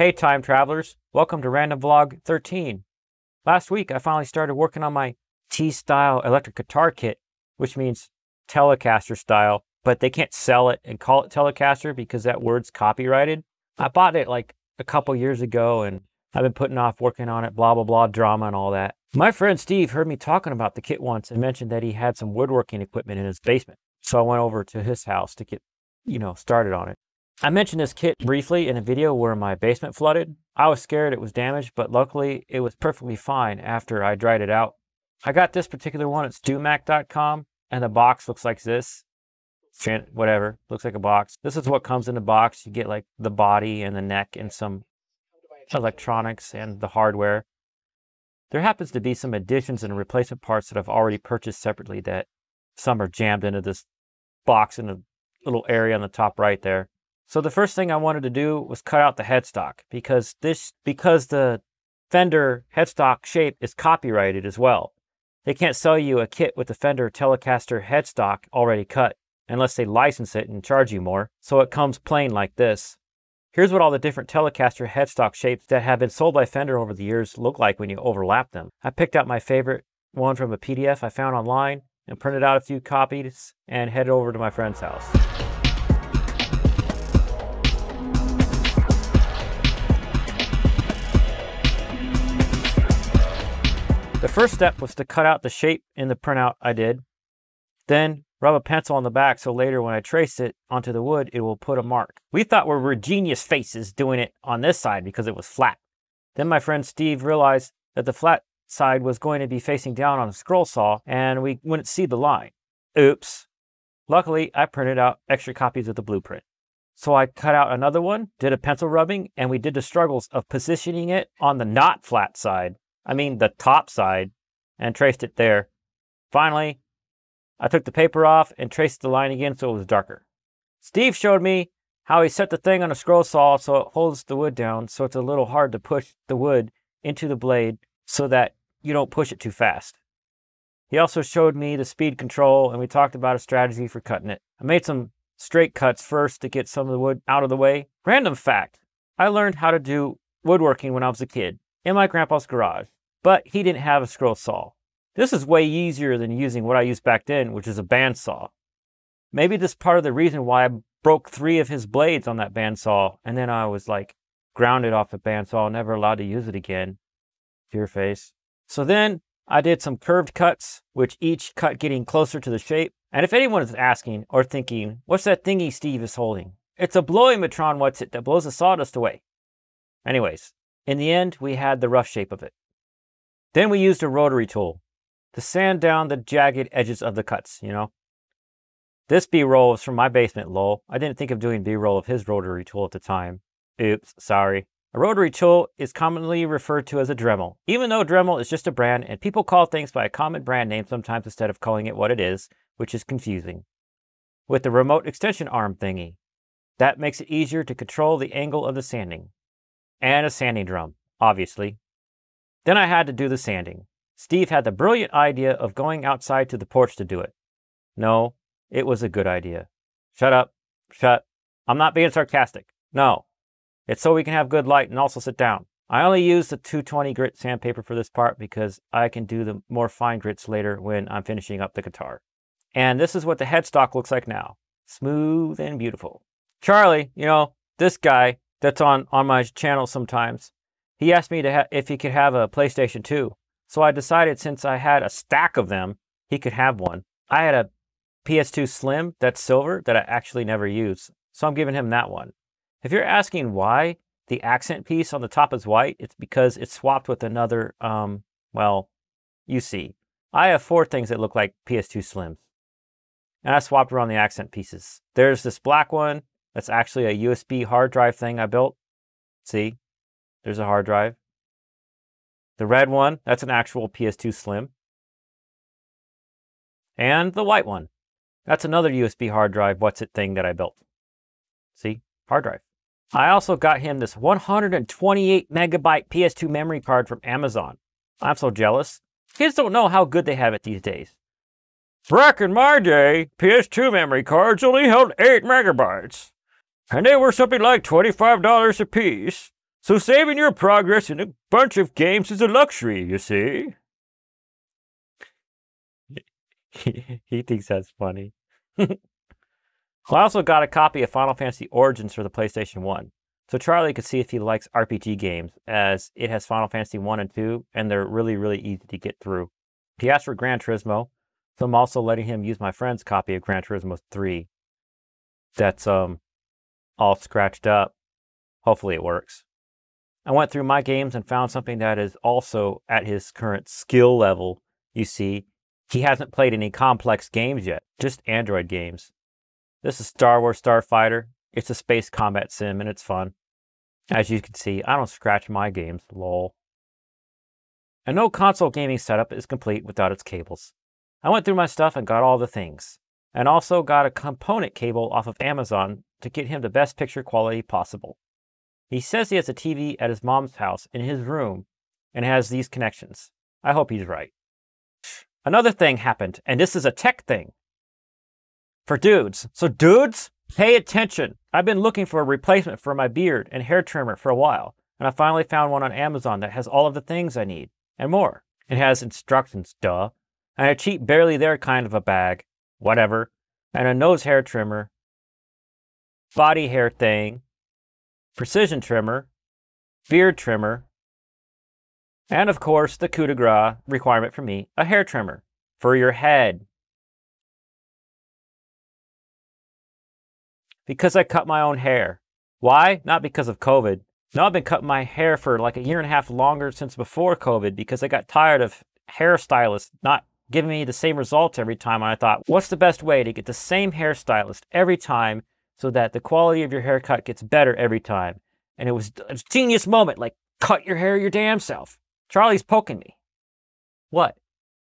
Hey time travelers, welcome to Random Vlog 13. Last week I finally started working on my T-style electric guitar kit, which means Telecaster style, but they can't sell it and call it Telecaster because that word's copyrighted. I bought it like a couple years ago and I've been putting off working on it, blah, blah, blah, drama and all that. My friend Steve heard me talking about the kit once and mentioned that he had some woodworking equipment in his basement. So I went over to his house to get, you know, started on it. I mentioned this kit briefly in a video where my basement flooded. I was scared it was damaged, but luckily it was perfectly fine after I dried it out. I got this particular one at StewMac.com, and the box looks like this. Whatever, looks like a box. This is what comes in the box. You get like the body and the neck and some electronics and the hardware. There happens to be some additions and replacement parts that I've already purchased separately that some are jammed into this box in a little area on the top right there. So the first thing I wanted to do was cut out the headstock because this because the Fender headstock shape is copyrighted as well. They can't sell you a kit with the Fender Telecaster headstock already cut unless they license it and charge you more. So it comes plain like this. Here's what all the different Telecaster headstock shapes that have been sold by Fender over the years look like when you overlap them. I picked out my favorite one from a PDF I found online and printed out a few copies and headed over to my friend's house. The first step was to cut out the shape in the printout I did, then rub a pencil on the back so later when I trace it onto the wood, it will put a mark. We thought we were genius faces doing it on this side because it was flat. Then my friend Steve realized that the flat side was going to be facing down on a scroll saw and we wouldn't see the line. Oops. Luckily, I printed out extra copies of the blueprint. So I cut out another one, did a pencil rubbing, and we did the struggles of positioning it on the not flat side I mean the top side, and traced it there. Finally, I took the paper off and traced the line again so it was darker. Steve showed me how he set the thing on a scroll saw so it holds the wood down so it's a little hard to push the wood into the blade so that you don't push it too fast. He also showed me the speed control and we talked about a strategy for cutting it. I made some straight cuts first to get some of the wood out of the way. Random fact, I learned how to do woodworking when I was a kid in my grandpa's garage, but he didn't have a scroll saw. This is way easier than using what I used back then, which is a bandsaw. Maybe this part of the reason why I broke three of his blades on that bandsaw, and then I was like grounded off the bandsaw, never allowed to use it again. Dear face. So then I did some curved cuts, which each cut getting closer to the shape. And if anyone is asking or thinking, what's that thingy Steve is holding? It's a Blowimatron what's it that blows the sawdust away. Anyways, in the end, we had the rough shape of it. Then we used a rotary tool to sand down the jagged edges of the cuts, you know. This B-roll was from my basement, lol. I didn't think of doing B-roll of his rotary tool at the time. Oops, sorry. A rotary tool is commonly referred to as a Dremel, even though Dremel is just a brand and people call things by a common brand name sometimes instead of calling it what it is, which is confusing. With the remote extension arm thingy, that makes it easier to control the angle of the sanding and a sanding drum, obviously. Then I had to do the sanding. Steve had the brilliant idea of going outside to the porch to do it. No, it was a good idea. Shut up. Shut. I'm not being sarcastic. No. It's so we can have good light and also sit down. I only use the 220 grit sandpaper for this part because I can do the more fine grits later when I'm finishing up the guitar. And this is what the headstock looks like now. Smooth and beautiful. Charlie, you know, this guy, that's on, on my channel sometimes. He asked me to if he could have a PlayStation 2. So I decided since I had a stack of them, he could have one. I had a PS2 Slim that's silver that I actually never use. So I'm giving him that one. If you're asking why the accent piece on the top is white, it's because it's swapped with another, um, well, you see. I have four things that look like PS2 Slims. And I swapped around the accent pieces. There's this black one, that's actually a USB hard drive thing I built. See, there's a hard drive. The red one, that's an actual PS2 Slim. And the white one, that's another USB hard drive, what's it thing that I built. See, hard drive. I also got him this 128 megabyte PS2 memory card from Amazon. I'm so jealous. Kids don't know how good they have it these days. Back in my day, PS2 memory cards only held 8 megabytes and they were something like $25 a piece. So saving your progress in a bunch of games is a luxury, you see? he thinks that's funny. I also got a copy of Final Fantasy Origins for the PlayStation 1. So Charlie could see if he likes RPG games, as it has Final Fantasy 1 and 2, and they're really, really easy to get through. He asked for Gran Turismo, so I'm also letting him use my friend's copy of Gran Turismo 3. That's um all scratched up. Hopefully it works. I went through my games and found something that is also at his current skill level. You see, he hasn't played any complex games yet, just Android games. This is Star Wars Starfighter. It's a space combat sim and it's fun. As you can see, I don't scratch my games, lol. And no console gaming setup is complete without its cables. I went through my stuff and got all the things. And also got a component cable off of Amazon to get him the best picture quality possible. He says he has a TV at his mom's house in his room and has these connections. I hope he's right. Another thing happened, and this is a tech thing. For dudes. So, dudes, pay attention. I've been looking for a replacement for my beard and hair trimmer for a while, and I finally found one on Amazon that has all of the things I need and more. It has instructions, duh, and a cheap, barely there kind of a bag, whatever, and a nose hair trimmer, body hair thing, precision trimmer, beard trimmer, and of course, the coup de grace requirement for me, a hair trimmer for your head. Because I cut my own hair. Why? Not because of COVID. No, I've been cutting my hair for like a year and a half longer since before COVID because I got tired of hairstylists not giving me the same results every time. And I thought, what's the best way to get the same hairstylist every time so that the quality of your haircut gets better every time? And it was a genius moment, like cut your hair your damn self. Charlie's poking me. What?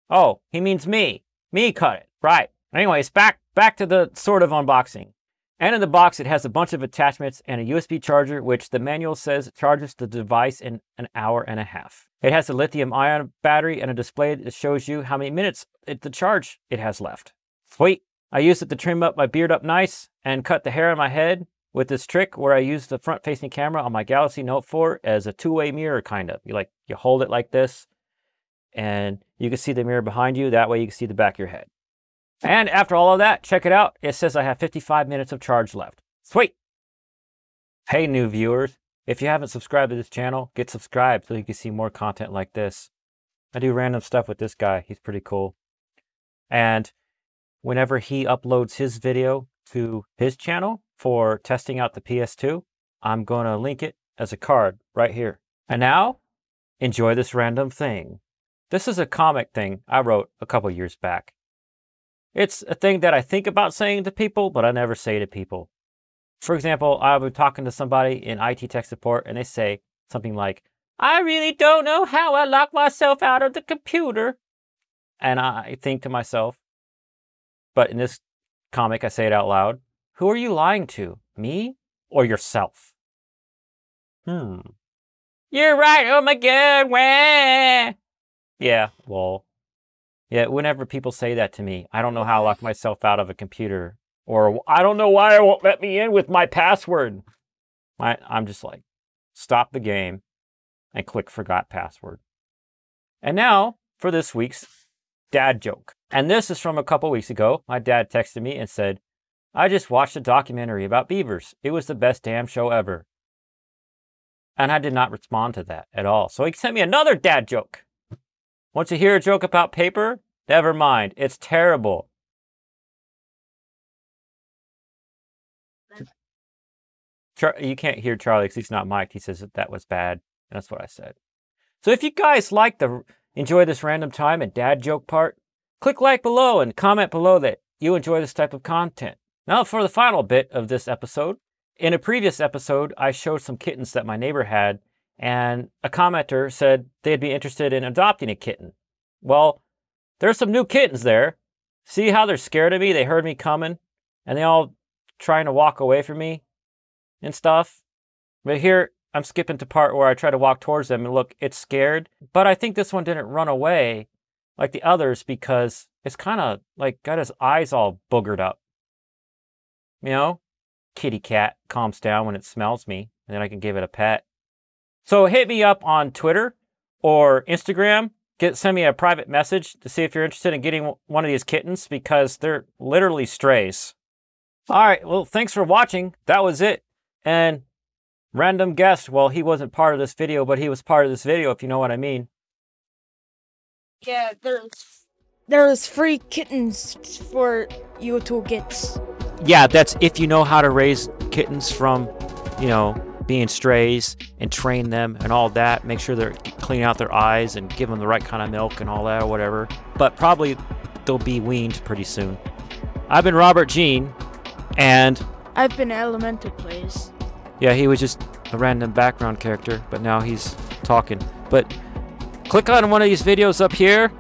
Oh, he means me. Me cut it. Right. Anyways, back back to the sort of unboxing. And in the box, it has a bunch of attachments and a USB charger, which the manual says charges the device in an hour and a half. It has a lithium ion battery and a display that shows you how many minutes it, the charge it has left. Sweet. I used it to trim up my beard up nice and cut the hair on my head with this trick where I use the front facing camera on my Galaxy Note 4 as a two-way mirror kind of. You like you hold it like this and you can see the mirror behind you. That way you can see the back of your head. And after all of that, check it out. It says I have 55 minutes of charge left. Sweet. Hey new viewers, if you haven't subscribed to this channel, get subscribed so you can see more content like this. I do random stuff with this guy. He's pretty cool. And whenever he uploads his video to his channel, for testing out the PS2, I'm going to link it as a card right here. And now, enjoy this random thing. This is a comic thing I wrote a couple years back. It's a thing that I think about saying to people, but I never say to people. For example, I'll be talking to somebody in IT tech support and they say something like, I really don't know how I lock myself out of the computer. And I think to myself, but in this comic, I say it out loud. Who are you lying to? Me or yourself? Hmm. You're right. Oh my god. Wah. Yeah, well. Yeah, whenever people say that to me, I don't know how I lock myself out of a computer. Or I don't know why it won't let me in with my password. I, I'm just like, stop the game and click forgot password. And now for this week's dad joke. And this is from a couple weeks ago. My dad texted me and said, I just watched a documentary about beavers. It was the best damn show ever. And I did not respond to that at all. So he sent me another dad joke. Want to hear a joke about paper? Never mind. It's terrible. Char- you can't hear Charlie because he's not mic'd. He says that that was bad. And that's what I said. So if you guys like the enjoy this random time and dad joke part, click like below and comment below that you enjoy this type of content. Now for the final bit of this episode. In a previous episode, I showed some kittens that my neighbor had, and a commenter said they'd be interested in adopting a kitten. Well, there's some new kittens there. See how they're scared of me? They heard me coming, and they all trying to walk away from me and stuff. But here, I'm skipping to part where I try to walk towards them and look, it's scared. But I think this one didn't run away like the others because it's kind of like got his eyes all boogered up. You know, kitty cat calms down when it smells me, and then I can give it a pet. So hit me up on Twitter or Instagram. Get send me a private message to see if you're interested in getting one of these kittens because they're literally strays. All right, well, thanks for watching. That was it. And random guest, well, he wasn't part of this video, but he was part of this video, if you know what I mean. Yeah, there's there's free kittens for you to get. Yeah, that's if you know how to raise kittens from, you know, being strays and train them and all that. Make sure they're cleaning out their eyes and give them the right kind of milk and all that or whatever. But probably they'll be weaned pretty soon. I've been Robert Jene, and I've been Elemental Plays. Yeah, he was just a random background character, but now he's talking. But click on one of these videos up here,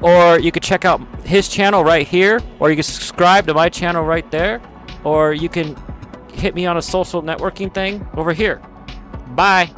or you could check out his channel right here, or you can subscribe to my channel right there, or you can hit me on a social networking thing over here. Bye.